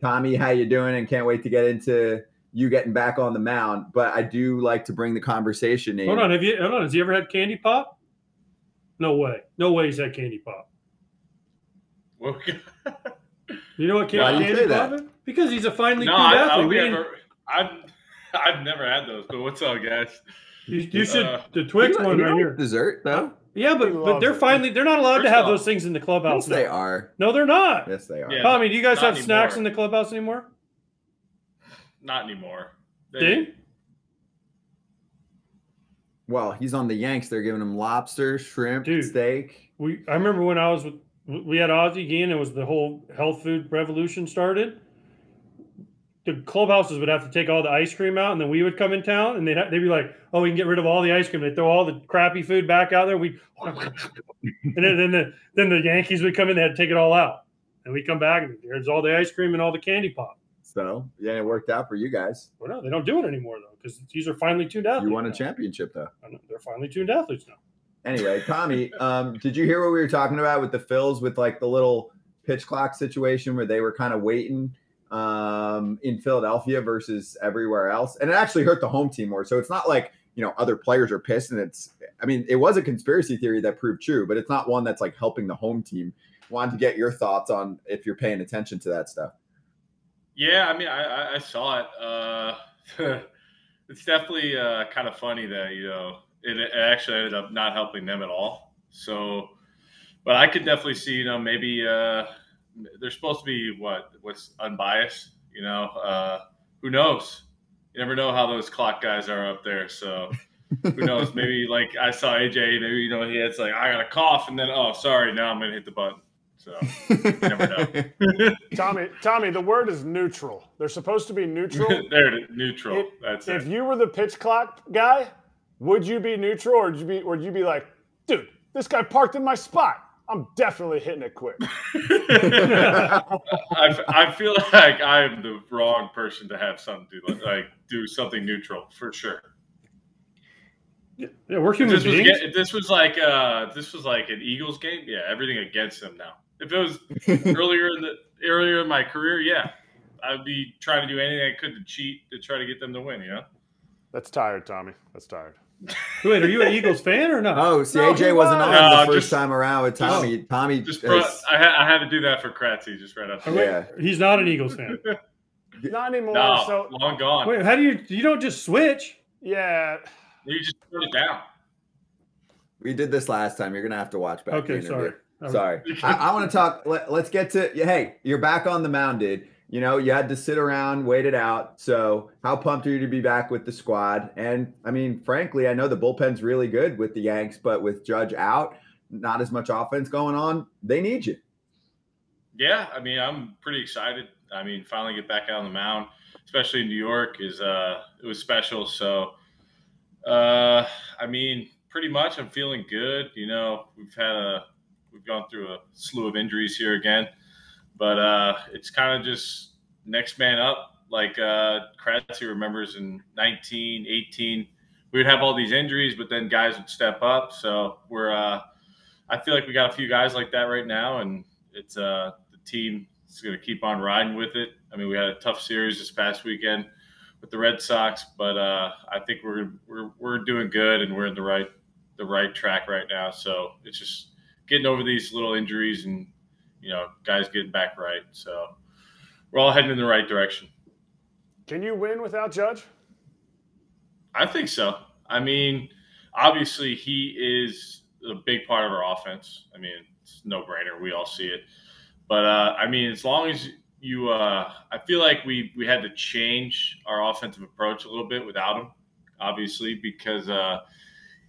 Tommy, how you doing? And can't wait to get into you getting back on the mound. But I do like to bring the conversation in. Hold on, have you? Hold on, has he ever had candy pop? No way. No way he's had candy pop. Okay. You know what Why candy, you say candy that? pop is? Because he's a finely no, tuned I, athlete. I've We never, I've, I've never had those. But what's up, guys? you, you should Uh, the Twix one right here. Dessert though. Yeah, but but they're it. finally they're not allowed to have off- those things in the clubhouse. Yes, they are. No, they're not. Yes, they are. Yeah. Tommy, do you guys Not have snacks in the clubhouse anymore? Not anymore. They- Do you? Well, he's on the Yanks. They're giving him lobster, shrimp, Dude. steak. We I remember when I was with we had Ozzy again. It was the whole health food revolution started. The clubhouses would have to take all the ice cream out, and then we would come in town, and they'd ha- they'd be like, "Oh, we can get rid of all the ice cream." They throw all the crappy food back out there. We and then then the then the Yankees would come in. They had to take it all out, and we come back, and there's all the ice cream and all the candy pop. So yeah, it worked out for you guys. Well, no, they don't do it anymore though, because these are finely tuned athletes. You won a now. championship though. They're finely tuned athletes now. Anyway, Tommy, um, did you hear what we were talking about with the Phils with like the little pitch clock situation where they were kind of waiting um, in Philadelphia versus everywhere else? And it actually hurt the home team more. So it's not like, you know, other players are pissed and it's, I mean, it was a conspiracy theory that proved true, but it's not one that's like helping the home team. Wanted to get your thoughts on if you're paying attention to that stuff. Yeah, I mean, I, I- saw it. Uh, it's definitely uh, kind of funny that you know it, it actually ended up not helping them at all. So, but I could definitely see, you know, maybe uh, they're supposed to be what what's unbiased. You know, uh, who knows? You never know how those clock guys are up there. So. Who knows? Maybe like I saw AJ. Maybe you know he had like I got a cough, and then oh sorry, now I'm gonna hit the button. So never know. Tommy, Tommy, the word is neutral. They're supposed to be neutral. is, neutral. If- That's if it. you were the pitch clock guy, would you be neutral or would you be or would you be like, dude, this guy parked in my spot. I'm definitely hitting it quick. I, I feel like I am the wrong person to have something do like do something neutral for sure. Yeah, we're If this was beings. get- if this was like uh this was like an Eagles game, yeah, everything against them now. If it was earlier in the earlier in my career, yeah, I'd be trying to do anything I could to cheat to try to get them to win. You know. That's tired, Tommy. That's tired. Wait, are you an Eagles fan or not? oh, see, No, AJ wasn't on was. the first just- time around with Tommy. Tommy Just is- brought, I, had, I had to do that for Kratzy just right up. Oh, there. he's not an Eagles fan. Not anymore. No, So long gone. Wait, how do you? You don't just switch. yeah, You just put it down. we did this last time. You're gonna have to watch back. Okay, sorry. Sorry. I, I want to talk. Let, let's get to. Hey, you're back on the mound, dude. You know, you had to sit around, wait it out. So, how pumped are you to be back with the squad? And I mean, frankly, I know the bullpen's really good with the Yanks, but with Judge out, not as much offense going on. They need you. Yeah, I mean, I'm pretty excited. I mean, finally get back out on the mound, especially in New York, is uh, it was special. So, uh, I mean, pretty much, I'm feeling good. You know, we've had a we've gone through a slew of injuries here again, but uh, it's kind of just next man up. Like uh, Kratzy remembers in 19, 18, we would have all these injuries, but then guys would step up. So we're, uh, I feel like we got a few guys like that right now, and it's uh, the team is going to keep on riding with it. I mean, we had a tough series this past weekend with the Red Sox, but uh, I think we're we're we're doing good and we're in the right the right track right now. So it's just getting over these little injuries and you know guys getting back right. So we're all heading in the right direction. can you win without Judge? I think so. I mean, obviously he is a big part of our offense. I mean, it's no brainer. We all see it. But uh, I mean, as long as you, uh, I feel like we we had to change our offensive approach a little bit without him, obviously, because uh,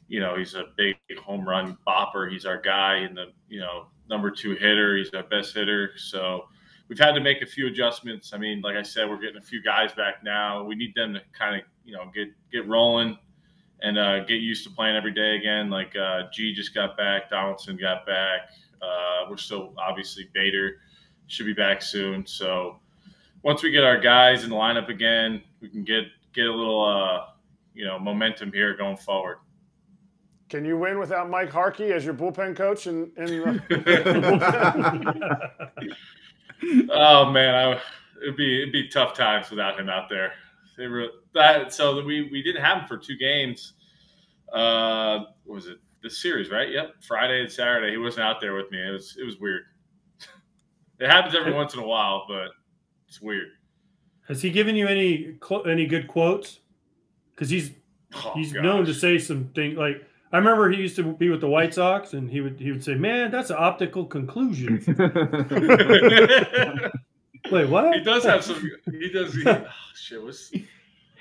you know he's a big home run bopper. He's our guy and the you know number two hitter. He's our best hitter. So we've had to make a few adjustments. I mean, like I said, we're getting a few guys back now. We need them to kind of you know get get rolling and uh, get used to playing every day again. Like uh, G just got back, Donaldson got back. Uh, we're still obviously Bader should be back soon. So once we get our guys in the lineup again, we can get get a little uh, you know momentum here going forward. Can you win without Mike Harkey as your bullpen coach? And, and oh man, I, it'd be it'd be tough times without him out there. They were that so we we didn't have him for two games. Uh, what was it the series? Right? Yep. Friday and Saturday, he wasn't out there with me. It was it was weird. It happens every once in a while, but it's weird. Has he given you any any good quotes? Because he's Oh, he's gosh. known to say some things like I remember he used to be with the White Sox and he would he would say, "Man, that's an optical conclusion." Wait, what? he does have some. He does. He, oh, shit, what's,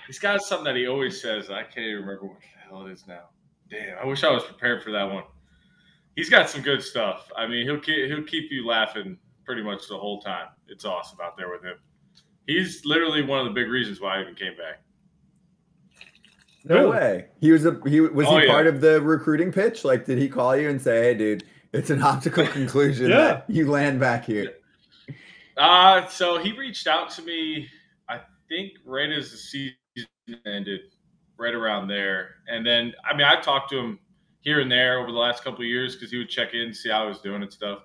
he's got something that he always says. I can't even remember what the hell it is now. Damn, I wish I was prepared for that one. He's got some good stuff. I mean, he'll keep he'll keep you laughing pretty much the whole time. It's awesome out there with him. He's literally one of the big reasons why I even came back. No way. He was a he was Oh, he yeah. part of the recruiting pitch? Like, did he call you and say, "Hey, dude, it's an optical conclusion Yeah. that you land back here"? Uh, so he reached out to me, I think right as the season ended, right around there. And then, I mean, I talked to him here and there over the last couple of years because he would check in, see how I was doing and stuff.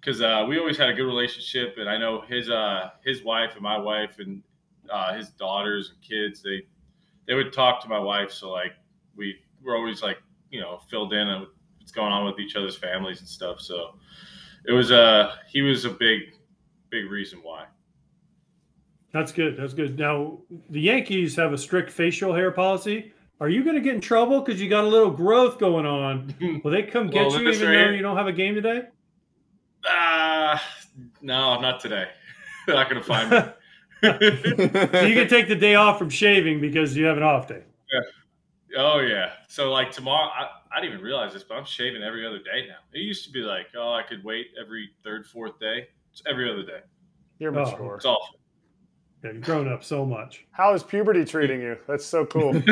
Because uh, we always had a good relationship, and I know his uh, his wife and my wife and uh, his daughters and kids they they would talk to my wife. So like we were always like you know filled in on what's going on with each other's families and stuff. So it was uh he was a big big reason why. That's good. That's good. Now the Yankees have a strict facial hair policy. Are you going to get in trouble because you got a little growth going on? Will they come get Well, you even right though you don't have a game today? Ah, no, not today. They're not going to find me. So you can take the day off from shaving because you have an off day. Yeah. oh yeah. So like tomorrow, I, I didn't even realize this, but I'm shaving every other day now. It used to be like, oh, I could wait every third, fourth day. It's every other day. You're Oh. mature. It's awful. Yeah, you've grown up so much. How is puberty treating you? That's so cool.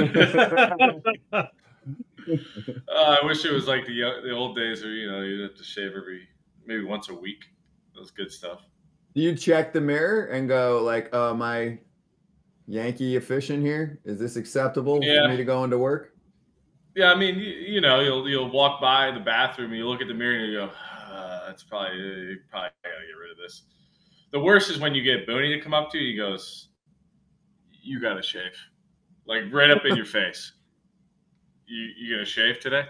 Uh, I wish it was like the the old days where you know you'd have to shave every maybe once a week. That was good stuff. Do you check the mirror and go like, "Uh, my Yankee efficient here? Is this acceptable Yeah. for me to go into work?" Yeah, I mean, you, you know, you'll you'll walk by the bathroom and you look at the mirror and you go, uh, "That's probably you probably gotta get rid of this." The worst is when you get Booney to come up to you. He goes, "You gotta shave," like right up in your face. You you gonna shave today?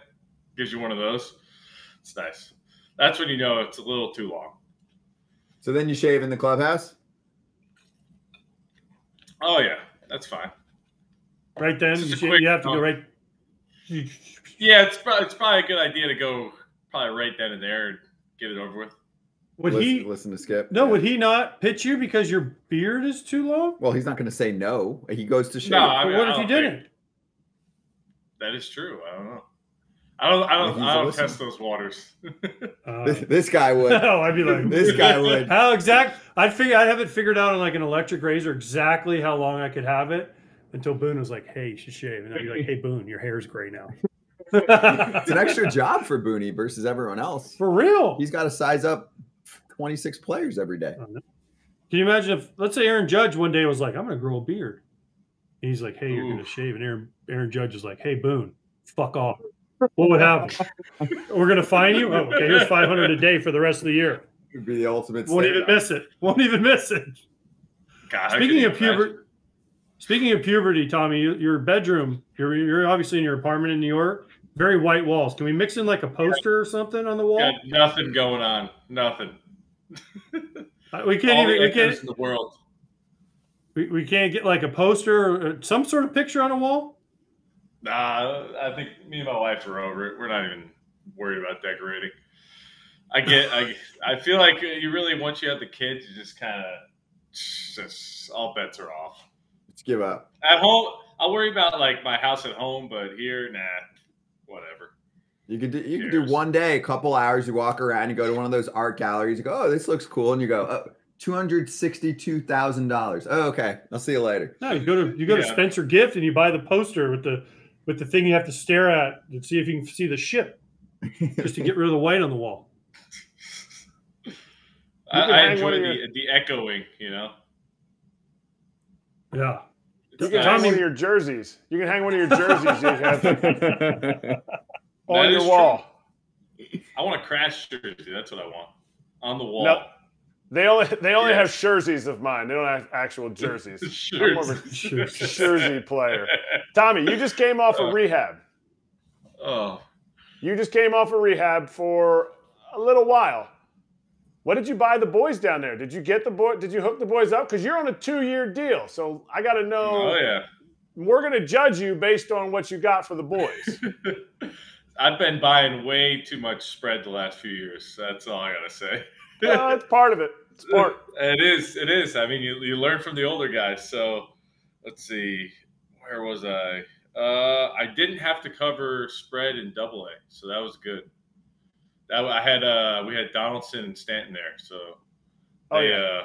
Gives you one of those. It's nice. That's when you know it's a little too long. So then you shave in the clubhouse. Oh yeah, that's fine. right then, you, a quick- you have to go right. Yeah, it's probably it's probably a good idea to go probably right then and there and get it over with. Would listen, he? listen to Skip? No, would he not pitch you because your beard is too long? Well, he's not going to say no. He goes to shave. No, I mean, what I if he didn't? That is true. I don't know. I don't. I don't. he's I a don't test those waters. Uh, this, this guy would. no, I'd be like, this guy would. How exact? I'd figure I'd have it figured out on like an electric razor exactly how long I could have it until Boone was like, "Hey, you should shave," and I'd be like, "Hey, Boone, your hair's gray now." It's an extra job for Booney versus everyone else. For real? He's got to size up 26 players every day. Can you imagine if, let's say, Aaron Judge one day was like, "I'm going to grow a beard," and he's like, "Hey, you're going to shave," and Aaron Aaron Judge is like, "Hey, Boone, fuck off." What would happen? We're going to fine you. Oh, okay, here's 500 a day for the rest of the year. It'd be the ultimate. Won't even stand-up. miss it. Won't even miss it. God, Speaking of puberty, speaking of puberty, Tommy, you, your bedroom, you're, you're obviously in your apartment in New York. Very white walls. Can we mix in like a poster or something on the wall? got nothing going on. Nothing. Uh, We can't All even. the We can't. in the world. We, we can't get like a poster or uh, some sort of picture on a wall. Nah, I think me and my wife are over it. We're not even worried about decorating. I get. I. I feel like you really once you have the kids, you just kind of just all bets are off. Let's give up. At home, I'll worry about like my house at home, but here, nah, whatever. You could do, you could do one day, a couple hours. You walk around, you go to one of those art galleries. You go, oh, this looks cool, and you go, oh, two hundred sixty-two thousand dollars. Oh, okay, I'll see you later. No, you go to you go to Spencer Gift and you buy the poster with the with the thing you have to stare at and see if you can see the ship, just to get rid of the white on the wall. I, I enjoy the your- the echoing. You know, Yeah. it's You can nice. hang one of your jerseys. You can hang one of your jerseys you have on is your true. wall. I want a crash jersey. That's what I want on the wall. No. They only they only Yes. have jerseys of mine. They don't have actual jerseys. I'm more of a jersey player. Tommy, you just came off of Uh. rehab. Oh, You just came off of rehab for a little while. What did you buy the boys down there? Did you get the boy? Did you hook the boys up? Because you're on a two-year deal, so I got to know. oh yeah. We're going to judge you based on what you got for the boys. I've been buying way too much spread the last few years. That's all I gotta say. Well, it's part of it. It's part. It is. It is. I mean, you, you learn from the older guys. So let's see. Where was I? Uh, I didn't have to cover spread in double A, so that was good. That I had. Uh, we had Donaldson and Stanton there, so Oh they yeah. uh,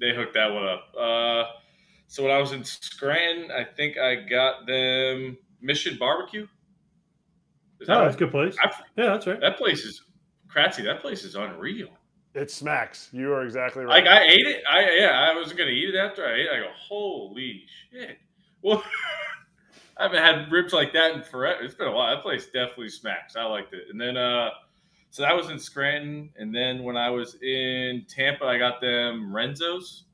they hooked that one up. Uh, so when I was in Scranton, I think I got them Mission Barbecue. Is that Oh, right? that's a good place. I- Yeah, that's right. that place is Kratzy. That place is unreal. It smacks. You are exactly right. Like I ate it. I yeah, I wasn't gonna eat it after I ate. it. I go, holy shit. Well, I haven't had ribs like that in forever. It's been a while. That place definitely smacks. I liked it. And then uh, so that was in Scranton. And then when I was in Tampa, I got them Renzo's.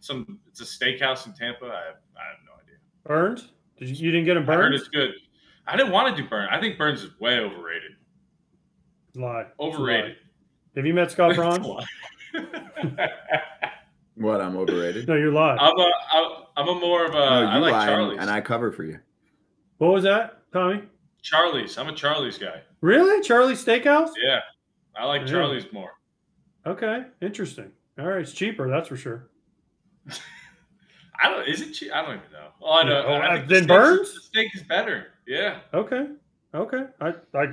Some it's a steakhouse in Tampa. I have, I have no idea. Bern's? Did you, you didn't get them burned? it's good. I didn't want to do Bern's. I think Bern's is way overrated. Lie. Overrated. Lie. Have you met Scott Braun? What? I'm overrated. no, you're lying. I'm a I'm a more of a no, I like lie, and- Charley's. and I cover for you. What was that, Tommy? Charley's. I'm a Charley's guy. Really? Charley's Steakhouse? Yeah, I like Yeah. Charley's more. Okay, interesting. All right, it's cheaper, that's for sure. I don't. Is it cheap? I don't even know. All I know. Oh, I think the then steak- Bern's? The steak is better. Yeah. Okay, okay. I, I,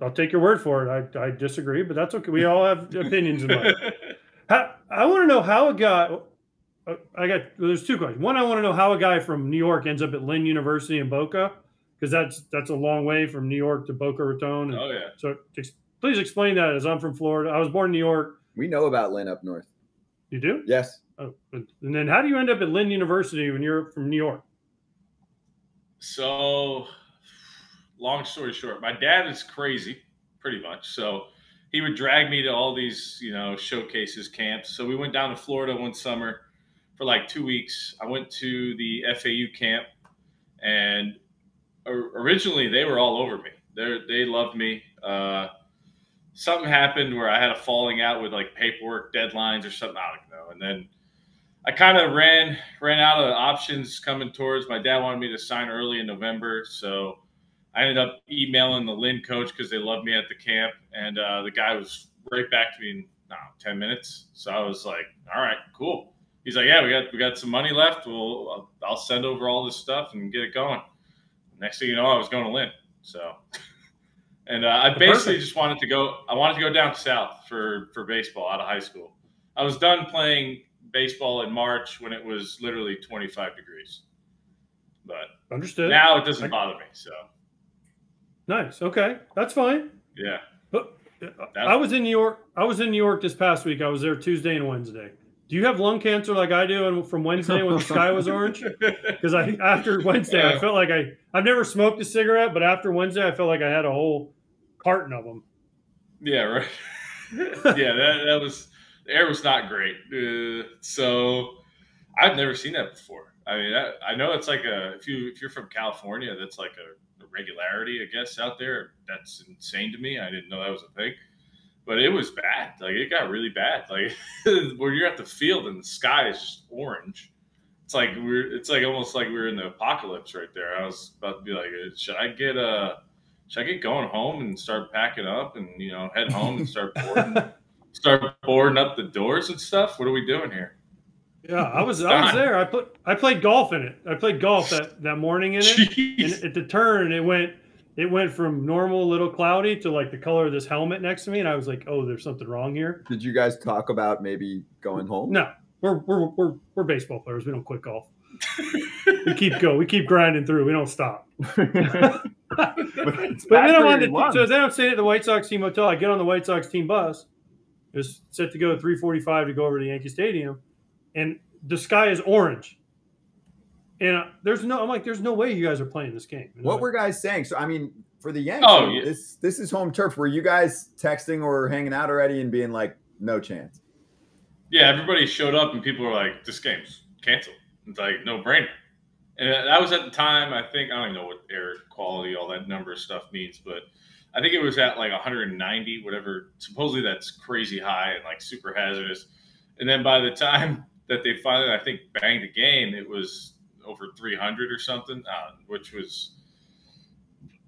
I'll take your word for it. I, I disagree, but that's okay. We all have opinions in life. How, I want to know how a guy. uh, I got. Well, there's two questions. One, I want to know how a guy from New York ends up at Lynn University in Boca, because that's that's a long way from New York to Boca Raton. And oh yeah. So, ex- please explain that. As I'm from Florida, I was born in New York. We know about Lynn up north. You do? Yes. Oh, and and then how do you end up at Lynn University when you're from New York? So, long story short, my dad is crazy, pretty much. So he would drag me to all these, you know, showcases, camps. So we went down to Florida one summer for like two weeks. I went to the FAU camp, and originally they were all over me. They they loved me. Uh, something happened where I had a falling out with like paperwork deadlines or something. I don't know. And then I kind of ran ran out of options coming towards. My dad wanted me to sign early in November, so I ended up emailing the Lynn coach because they loved me at the camp, and uh, the guy was right back to me in no, ten minutes. So I was like, "All right, cool." He's like, "Yeah, we got we got some money left. Well, I'll, I'll send over all this stuff and get it going." Next thing you know, I was going to Lynn. So, and uh, I basically Perfect. just wanted to go. I wanted to go down south for for baseball out of high school. I was done playing baseball in March when it was literally 25 degrees. But Understood. now it doesn't bother me. So nice. Okay, that's fine. yeah, But uh, I was in New York. I was in New York this past week. I was there Tuesday and Wednesday. Do you have lung cancer like I do, and from Wednesday when the sky was orange? Because I after Wednesday, I felt like I I've never smoked a cigarette, but after Wednesday, I felt like I had a whole carton of them. yeah, right. yeah, that, that was the air was not great. Uh, so I've never seen that before. I mean, I, I know it's like a if you if you're from California, that's like a, a regularity, I guess, out there. That's insane to me. I didn't know that was a thing. But it was bad. Like it got really bad. Like where you're at the field and the sky is just orange. It's like we're. It's like almost like we're in the apocalypse right there. I was about to be like, uh, should I get a? Should I get going home and start packing up and you know head home and start boarding, start boarding up the doors and stuff? What are we doing here? Yeah, I was I was there. I put I played golf in it. I played golf that, that morning in it. And at the turn, it went it went from normal, little cloudy to like the color of this helmet next to me, and I was like, "Oh, there's something wrong here." Did you guys talk about maybe going home? No, we're we're we're, we're baseball players. We don't quit golf. we keep going. We keep grinding through. We don't stop. But But then I'm on the so then I'm staying at the White Sox team hotel. I get on the White Sox team bus. It's set to go at 3:45 to go over to Yankee Stadium, and the sky is orange. And uh, there's no, I'm like, there's no way you guys are playing this game. And what were guys saying? So I mean, for the Yankees, Oh, yeah. this this is home turf. Were you guys texting or hanging out already and being like, no chance? yeah, everybody showed up and people were like, "This game's canceled." It's like no brainer. And that was at the time. I think I don't even know what air quality, all that number of stuff means, but I think it was at like 190, whatever. Supposedly that's crazy high and like super hazardous. And then by the time that they finally, I think, banged the game, it was over 300 or something, uh, which was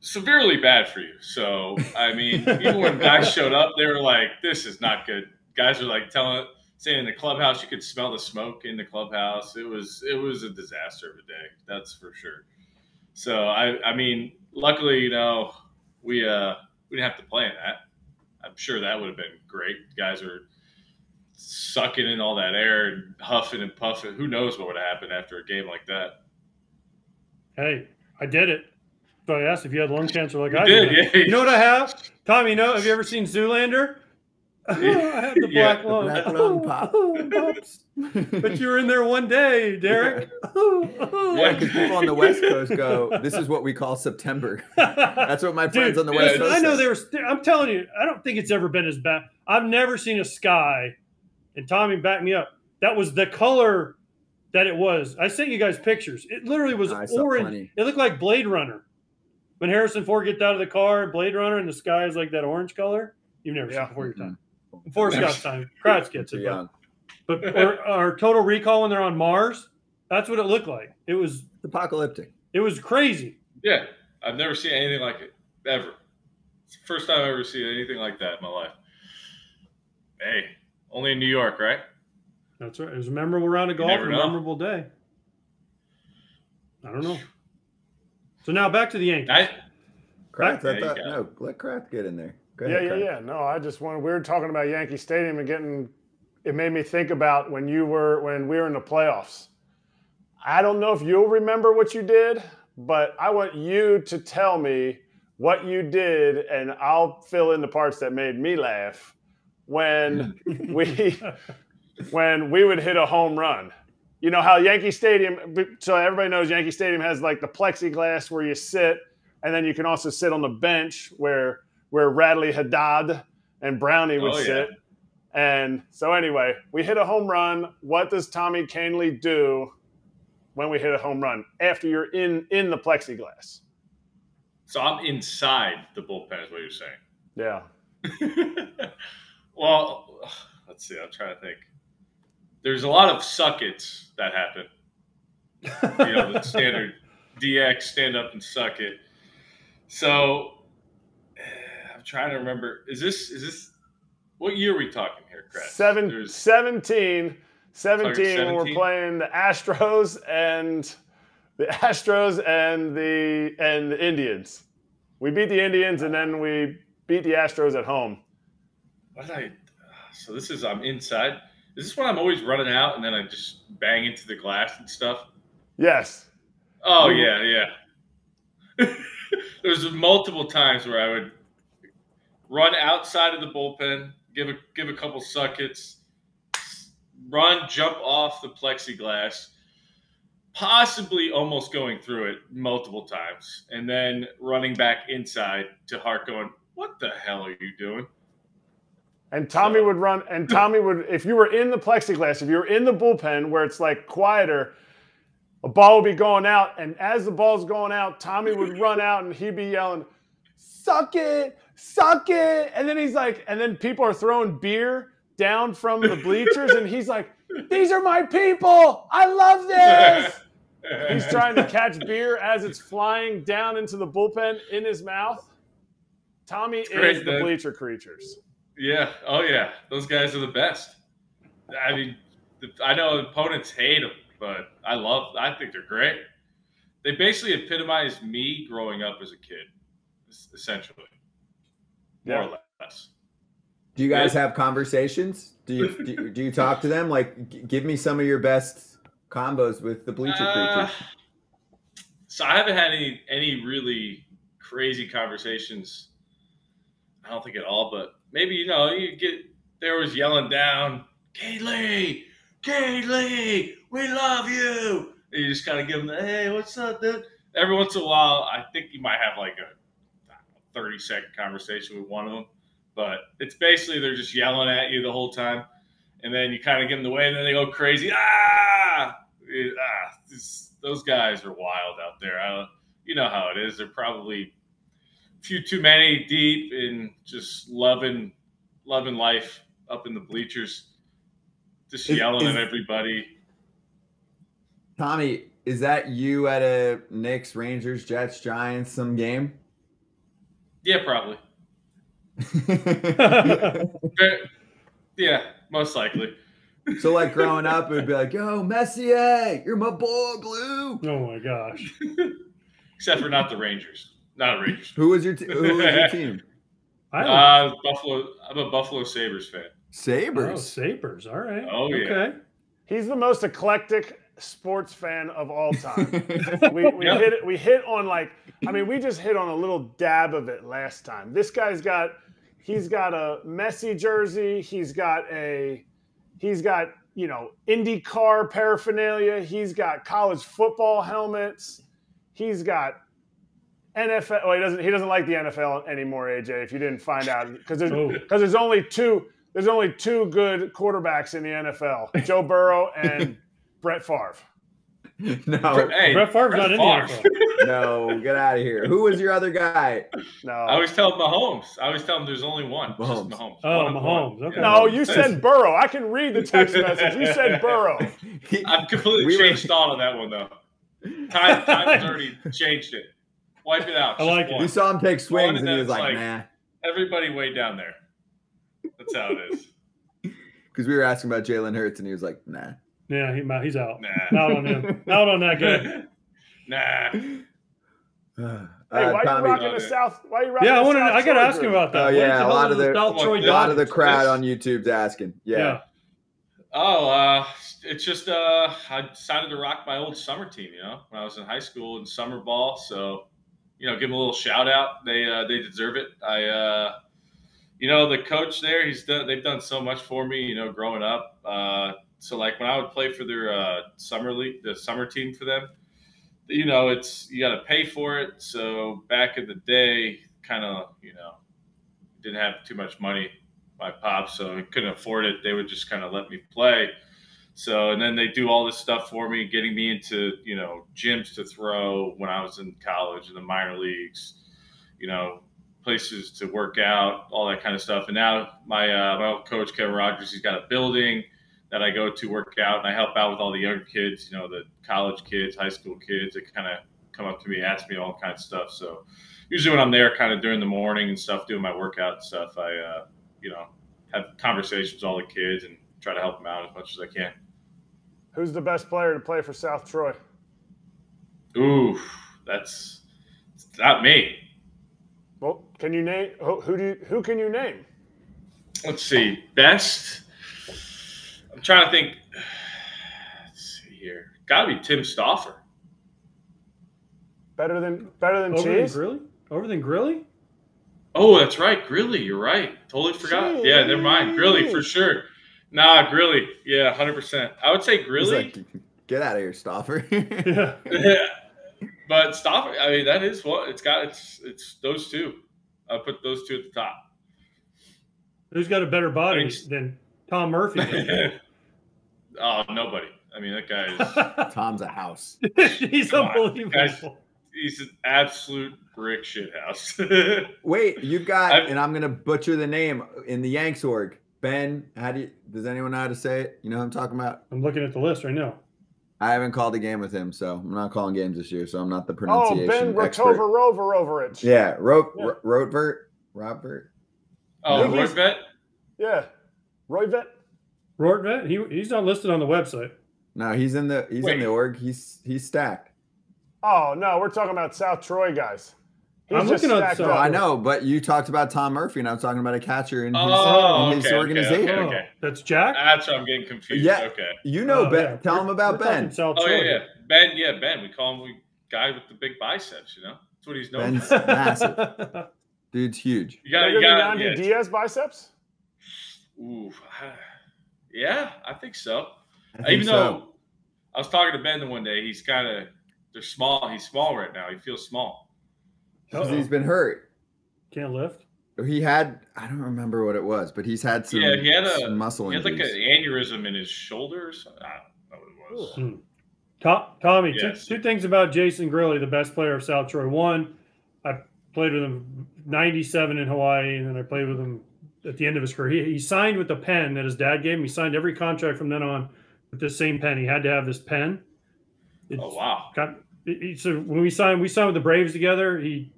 severely bad for you. So, I mean, even when guys showed up, they were like, this is not good. Guys were like telling, saying in the clubhouse, you could smell the smoke in the clubhouse. It was, it was a disaster of a day. That's for sure. So, I, I mean, luckily, you know, we, uh, we didn't have to play in that. I'm sure that would have been great. Guys are sucking in all that air and huffing and puffing. Who knows what would have happened after a game like that? Hey, I did it. So I asked if you had lung cancer like You I did, did. yeah. You know what I have? Tommy, you know, have you ever seen Zoolander? I have the Yeah, black the lung. black lung pop. Pops. But you were in there one day, Derek. Yeah, because people on the West Coast go, "This is what we call September." That's what my friends Dude, on the West it's- Coast. I know say. they were. St- I'm telling you, I don't think it's ever been as bad. I've never seen a sky, and Tommy backed me up. That was the color that it was. I sent you guys pictures. It literally was I orange. plenty. It looked like Blade Runner. When Harrison Ford gets out of the car, Blade Runner, and the sky is like that orange color. You've never Yeah. seen it before your Mm-hmm. time. Before Scott's time, Kratz gets it. young. But, but or, or Total Recall when they're on Mars, that's what it looked like. It was apocalyptic. it was crazy. Yeah, I've never seen anything like it ever. It's the first time I've ever seen anything like that in my life. Hey, only in New York, right? That's right. It was a memorable round of golf, a memorable day. I don't know. So now back to the Yankees. I, Kratz, Yeah, I thought no, let Kratz get in there. Go Yeah, ahead, yeah, Kratz. yeah. No, I just wanted. We were talking about Yankee Stadium and getting. It made me think about when you were when we were in the playoffs. I don't know if you'll remember what you did, but I want you to tell me what you did, and I'll fill in the parts that made me laugh when we when we would hit a home run. You know how Yankee Stadium, so everybody knows Yankee Stadium has like the plexiglass where you sit, and then you can also sit on the bench where where Radley Haddad and Brownie would Oh, yeah. sit. And so anyway, we hit a home run. What does Tommy Kahnle do when we hit a home run after you're in in the plexiglass? so I'm inside the bullpen, is what you're saying. Yeah. well, let's see. I'm trying to think. There's a lot of suckets that happen. You know, the standard DX stand up and suck it. So eh, I'm trying to remember. Is this is this what year are we talking here, Chris? Seven, There's- 17, 17 when we're playing the Astros and the Astros and the and the Indians. We beat the Indians and then we beat the Astros at home. Did I? So this is I'm inside. Is this when I'm always running out and then I just bang into the glass and stuff? Yes. Oh yeah, yeah. There's multiple times where I would run outside of the bullpen, give a give a couple suckets, run, jump off the plexiglass, possibly almost going through it multiple times, and then running back inside to Hart going, "What the hell are you doing?" And Tommy So- would run, and Tommy would, if you were in the plexiglass, if you were in the bullpen where it's like quieter, a ball would be going out. And as the ball's going out, Tommy would run out and he'd be yelling, Suck it, suck it. And then he's like, and then people are throwing beer down from the bleachers. And he's like, These are my people. I love this. He's trying to catch beer as it's flying down into the bullpen in his mouth. Tommy great, is the man. bleacher creatures. Yeah. Oh, yeah. Those guys are the best. I mean, the, I know opponents hate them, but I love. I think they're great. They basically epitomize me growing up as a kid, es- essentially, more Yeah. or less. Do you guys have conversations? Do you do, you- do you talk to them? Like, g- give me some of your best combos with the bleacher Uh, creatures. so I haven't had any any really crazy conversations. I don't think at all, but maybe you know you get there was yelling down, Kaylee, Kaylee, we love you. And you just kind of give them the hey, what's up, dude? Every once in a while, I think you might have like a know, thirty second conversation with one of them, but it's basically they're just yelling at you the whole time. and then you kind of give them the way, and then they go crazy. Ah, ah those guys are wild out there. I, you know how it is. They're probably few too many deep and just loving, loving life up in the bleachers, just Is- yelling is- at everybody. Tommy, is that you at a Knicks, Rangers, Jets, Giants some game? Yeah, probably. Yeah, most likely. so like growing up, it would be like, "Yo, Messier, you're my boy, Blue." Oh my gosh. Except for not the Rangers. Not a Rangers. Who was your t- who was your team? I don't Uh, Buffalo. I'm a Buffalo Sabres fan. Sabres. Oh, Sabres. Sabres. All right. Oh, yeah. Okay. He's the most eclectic sports fan of all time. we we Yeah. hit we hit on like I mean we just hit on a little dab of it last time. This guy's got he's got a Messi jersey, he's got a he's got, you know, IndyCar paraphernalia, he's got college football helmets, he's got NFL oh he doesn't he doesn't like the NFL anymore, AJ, if you didn't find out because there's Oh. because there's only two there's only two good quarterbacks in the NFL, Joe Burrow and Brett Favre. no, Hey, Brett Favre's not in the NFL. no, get out of here. Who was your other guy? No. I always tell Mahomes. I always tell him there's only one. It's Mahomes. Just Mahomes. Oh, One Mahomes, okay. no, you said Burrow. I can read the text message. You said Burrow. I've completely We were- changed thought on that one though. Time, time has already changed it. Wipe it out. I Just like it. one. we saw him take swings, One, and and he was then like, it's "Nah," Everybody way down there. That's how it is. because we were asking about Jalen Hurts, and he was like, "Nah." Yeah, he, he's out. Nah. Out on him. Out on that guy. nah. Hey, Uh, why are you Tommy, rocking the South? Why are you rocking Yeah, I the wanted. South I got to ask him about that. Oh, yeah, the a lot of the- South Well, Troy a lot of the Dodgers? crowd on YouTube's asking. Yeah. Yeah. Oh, uh, it's just uh, I decided to rock my old summer team. You know, when I was in high school in summer ball. So, you know, give them a little shout out. They uh, they deserve it. I, uh, you know, the coach there, he's done. They've done so much for me. You know, growing up. Uh, so like when I would play for their uh, summer league, the summer team for them. You know, it's you got to pay for it. So back in the day, kind of, you know, didn't have too much money my pops, so he couldn't afford it. They would just kind of let me play. So, and then they do all this stuff for me, getting me into, you know, gyms to throw when I was in college in the minor leagues, you know, places to work out, all that kind of stuff. And now my, uh, my coach, Kevin Rogers, he's got a building that I go to work out and I help out with all the younger kids, you know, the college kids, high school kids that kind of come up to me, ask me all kinds of stuff. So usually when I'm there kind of during the morning and stuff, doing my workout and stuff, I, uh, you know, have conversations with all the kids and try to help them out as much as I can. Who's the best player to play for South Troy? Ooh, that's it's not me. Well, can you name who, who do you, who can you name? Let's see. Best. I'm trying to think. Let's see here. Got to be Tim Stauffer. Better than better than Over than Cheese? Grilli? Over than Grilli? Oh, that's right, Grilli. You're right. Totally forgot. Yeah, never mind. Grilly for sure. Nah, Grilli. Yeah, hundred percent. I would say He's Grilli. like, "Get out of here, Stauffer." Yeah. but Stauffer. I mean, that is what it's got. It's it's those two. I put those two at the top. Who's got a better body Thanks. than Tom Murphy? oh, nobody. I mean, that guy is. Tom's a house. He's Come unbelievable. guys. he's an absolute brick shit house. Wait, you've got, I've- and I'm gonna butcher the name in the Yanks org. Ben, how do you? Does anyone know how to say it? You know what I'm talking about? I'm looking at the list right now. I haven't called a game with him, so I'm not calling games this year. So I'm not the Oh, pronunciation Ben expert. Rotova Rover Overage. Yeah, Ro- Yeah. Ro- Rotvert, Robert. oh, Maybe Roy Vet. Yeah. Roy Vet. Rortvedt, he, he's not listed on the website. No, he's in the he's in the org. He's he's stacked. Oh no, we're talking about South Troy guys. He's I'm looking at stacked South- I know, but you talked about Tom Murphy, and I'm talking about a catcher in his, Oh, in his okay, okay, organization. okay, Oh, okay. That's Jack? That's why I'm getting confused. Yeah. Okay. You know, Oh, Ben. yeah. Tell him We're- about Ben. Oh yeah, yeah. Ben. Yeah, Ben. We call him we guy with the big biceps. You know, that's what he's known. Ben's for. massive. Dude's huge. You got. Bigger You than got. Yandy Yeah. Diaz biceps? Ooh. Yeah, I think so. I think Even so. though I was talking to Ben the one day, he's kind of they're small. He's small right now. He feels small. 'Cause Uh-oh. he's been hurt. Can't lift. he had I don't remember what it was, but he's had some yeah, he had a muscle he had like an injuries. aneurysm in his shoulder. I don't know what it was. Hmm. To- Tommy, Yes. two, two things about Jason Grilli, the best player of South Troy. One, I played with him 97 in Hawaii, and then I played with him at the end of his career. He, he signed with the pen that his dad gave him. He signed every contract from then on with the same pen. He had to have this pen. It's Oh wow. got, he- he- so when we signed, we signed with the Braves together. He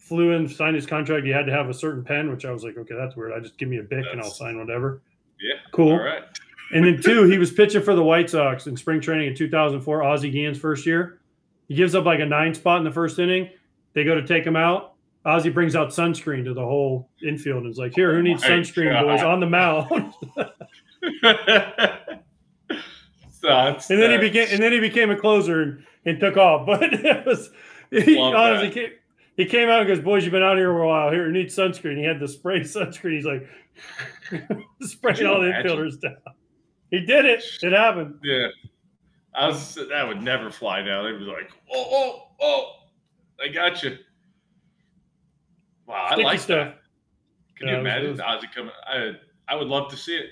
flew in, signed his contract. He had to have a certain pen, which I was like, okay, that's weird. I just give me a bic and I'll sign whatever. Yeah. Cool. All right. And then two, he was pitching for the White Sox in spring training in 2004, Ozzie Guillen's first year. He gives up like a nine spot in the first inning. They go to take him out. Ozzie brings out sunscreen to the whole infield and is like, "Here, who needs sunscreen, God. boys, on the mound?" It's, and then he became and then he became a closer and, and took off. But it was he honestly he came out and goes, "Boys, you've been out here for a while. Here, who needs sunscreen?" He had the spray sunscreen. He's like spraying all the infielders down. He did it. It happened. Yeah. I was that would never fly now. They'd be like, oh, oh, oh, I got you. Wow, I like stuff. that. Can Yeah, you it was- it imagine was- Ozzie coming? I I would love to see it.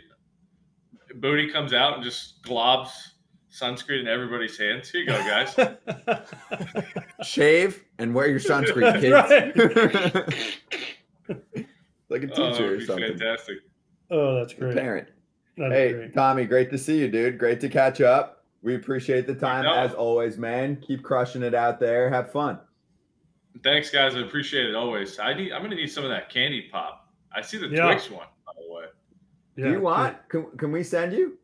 Booty comes out and just globs sunscreen in everybody's hands. Here you go, guys. Shave and wear your sunscreen, kids. like a oh, teacher it'd or something. fantastic. oh, that's A great. parent. That's Hey, great. Tommy, great to see you, dude. Great to catch up. We appreciate the time know. as always, man. Keep crushing it out there. Have fun. Thanks, guys. I appreciate it always. I need. I'm gonna need some of that candy pop. I see the Yeah. Twix one, by the way. Yeah, Do you want? Can, can we send you?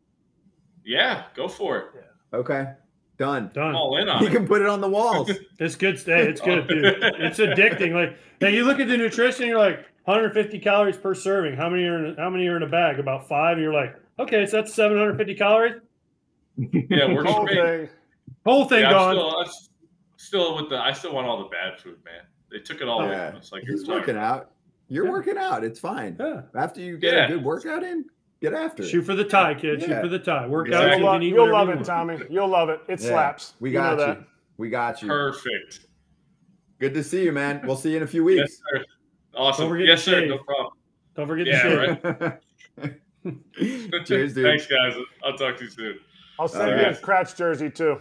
Yeah, go for it. Okay. Done. Done. all in on You it. can put it on the walls. It's good. Hey, it's good, dude. It's addicting. Like, now you look at the nutrition, you're like 150 calories per serving. How many are in, how many are in a bag? About five. You're like, okay, so that's 750 calories. Yeah, works Whole for me. thing. Whole thing Yeah, I'm gone. still, I'm still with the. I still want all the bad food, man. They took it all oh, away Yeah. from us. Like He's you're working out. You're Yeah. working out. It's fine. yeah. After you get Yeah. a good workout in, get after it. Shoot for the tie, kid. Shoot for the tie. Work Yeah. out. You'll, so you lo- can eat you'll love you it. Tommy. You'll love it. It Yeah. slaps. We You know got that. you. We got you. Perfect. Good to see you, man. We'll see you in a few weeks. Yes, sir. Awesome. Don't forget Yes, to sir. shave. No problem. Don't forget Yeah, to shave. right. Cheers, dude. Thanks, guys. I'll talk to you soon. I'll send All you right. a Crouch jersey too.